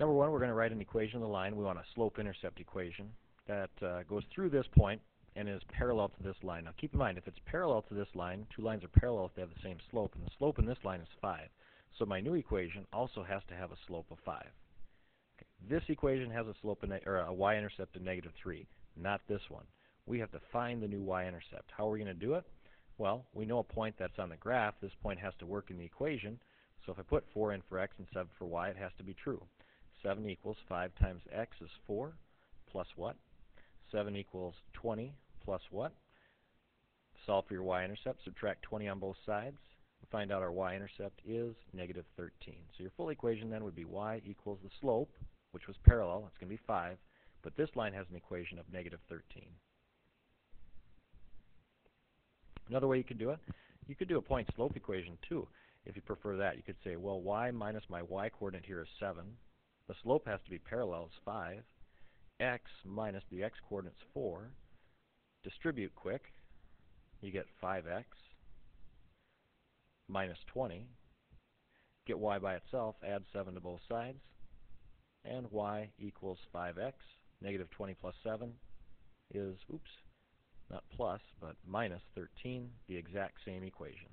Number one, we're going to write an equation of the line. We want a slope-intercept equation that uh, goes through this point and is parallel to this line. Now keep in mind, if it's parallel to this line, two lines are parallel if they have the same slope, and the slope in this line is 5. So my new equation also has to have a slope of 5. Okay. This equation has a slope or a y-intercept of negative 3, not this one. We have to find the new y-intercept. How are we going to do it? Well, we know a point that's on the graph. This point has to work in the equation. So if I put 4 in for x and 7 for y, it has to be true. 7 equals 5 times x is 4 plus what? 7 equals 20 plus what? Solve for your y-intercept, subtract 20 on both sides. Find out our y-intercept is negative 13. So your full equation then would be y equals the slope, which was parallel, it's going to be 5, but this line has an equation of negative 13. Another way you could do it, you could do a point slope equation too, if you prefer that. You could say, well, y minus my y coordinate here is 7. The slope has to be parallel, is 5. x minus the x coordinate is 4. Distribute quick, you get 5x minus 20. Get y by itself, add 7 to both sides, and y equals 5x. Negative 20 plus 7 is, oops, not plus, but minus 13, the exact same equation.